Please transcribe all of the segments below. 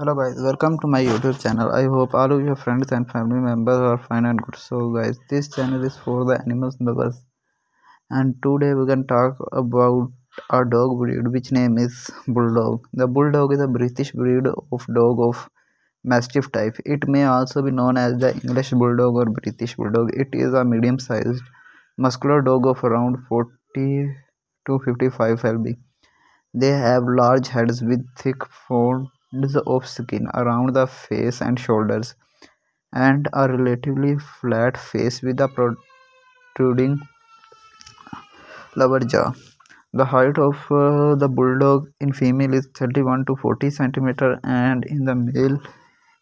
hello guys welcome to my youtube channel. I hope all of your friends and family members are fine and good. So guys this channel is for the animals lovers. And today we can talk about a dog breed which name is bulldog. The bulldog is a british breed of dog of mastiff type. It may also be known as the english bulldog or british bulldog. It is a medium sized muscular dog of around 40 to 55 lb they have large heads with thick folds of skin around the face and shoulders and a relatively flat face with a protruding lower jaw. The height of uh, the bulldog in female is 31 to 40 centimeter and in the male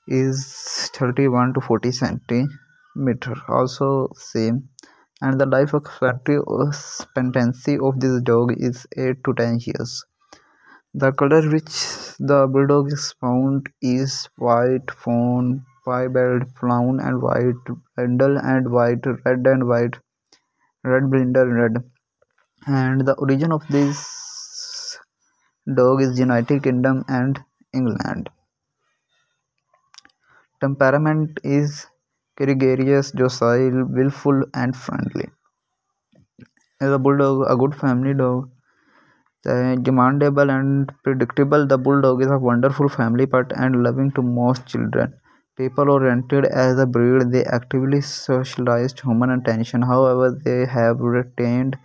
is 31 to 40 centimeter also same and the life expectancy of this dog is 8 to 10 years the color which the bulldog is found is white fawn, piebald fawn and white brindle and white red and white red brindle red and the origin of this dog is United Kingdom and England. Temperament is gregarious, docile, willful and friendly. As a bulldog, a good family dog demandable and predictable, the bulldog is a wonderful family pet and loving to most children. People oriented as a breed, they actively socialized human attention. However, they have retained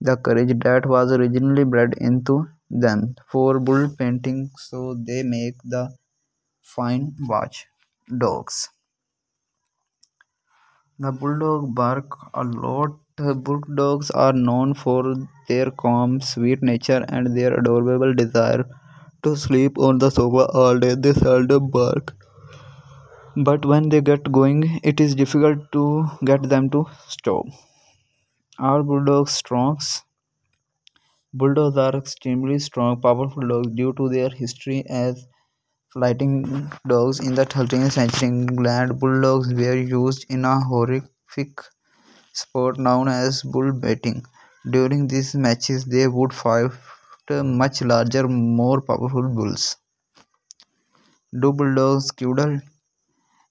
the courage that was originally bred into them for bull baiting, so they make the fine watch dogs. The bulldog bark a lot bulldogs are known for their calm, sweet nature and their adorable desire to sleep on the sofa all day. They seldom bark. But when they get going, it is difficult to get them to stop. Are bulldogs strong? Bulldogs are extremely strong, powerful dogs due to their history as fighting dogs in the 13th century England. Bulldogs were used in a horrific sport known as bull baiting. During these matches, they would fight much larger, more powerful bulls. Do bulldogs cuddle?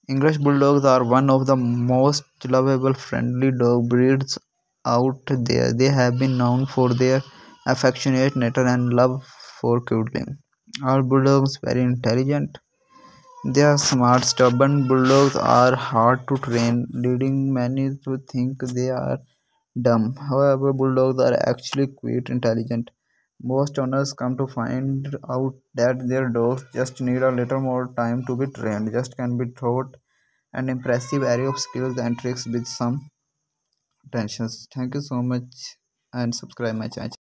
English bulldogs are one of the most lovable, friendly dog breeds out there. They have been known for their affectionate nature and love for cuddling. Are bulldogs very intelligent? They are smart. Stubborn bulldogs are hard to train, leading many to think they are dumb. However, bulldogs are actually quite intelligent. Most owners come to find out that their dogs just need a little more time to be trained. Just can be taught an impressive array of skills and tricks with some attention. Thank you so much and subscribe my channel.